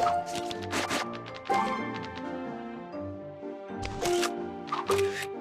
Thank you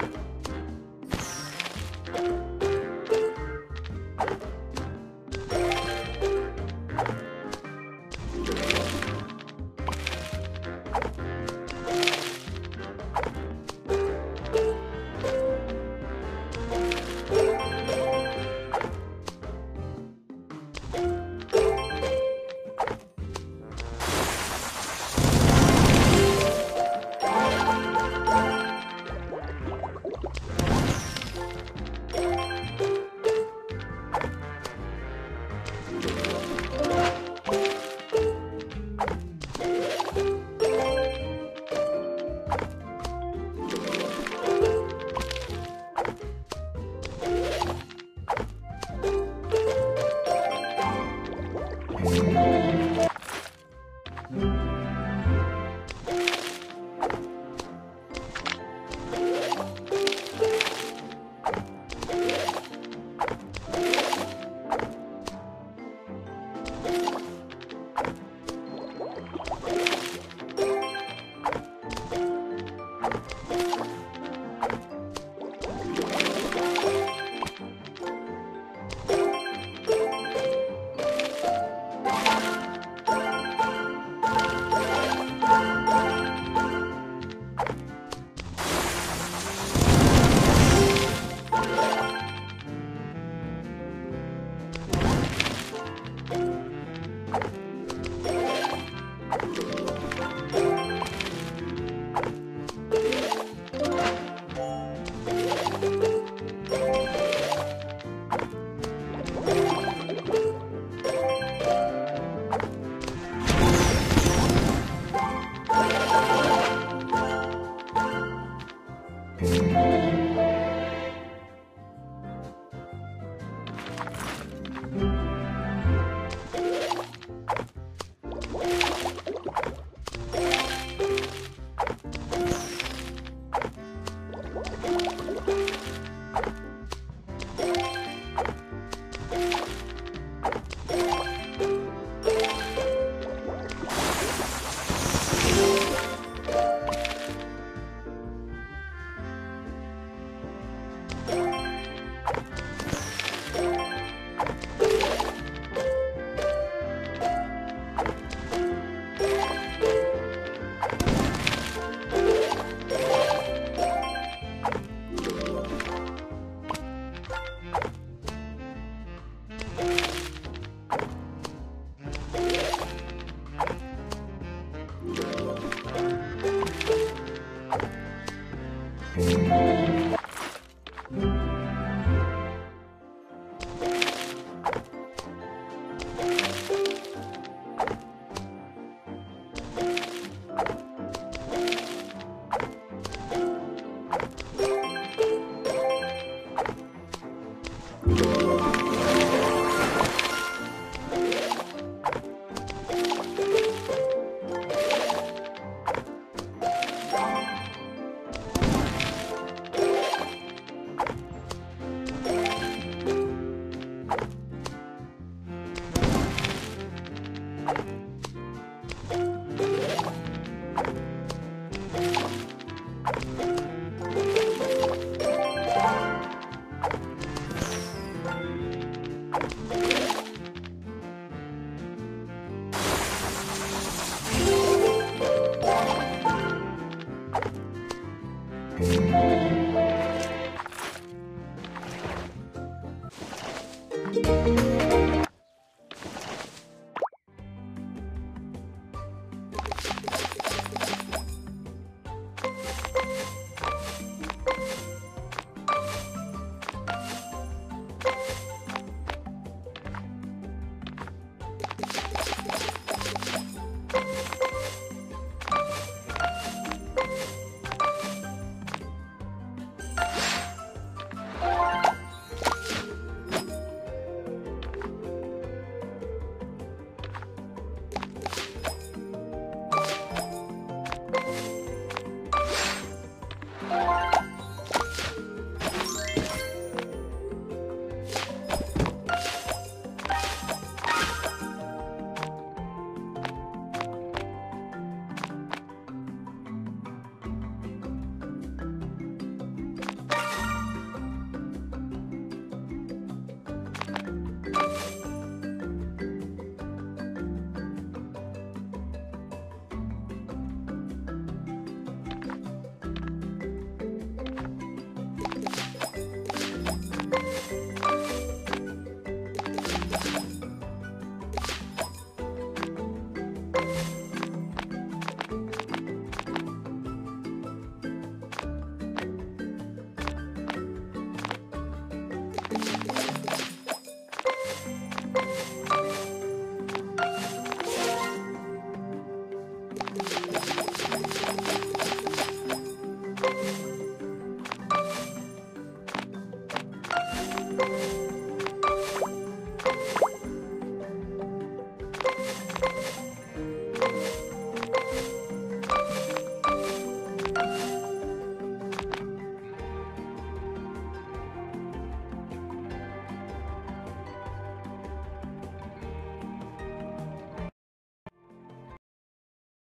네. うん。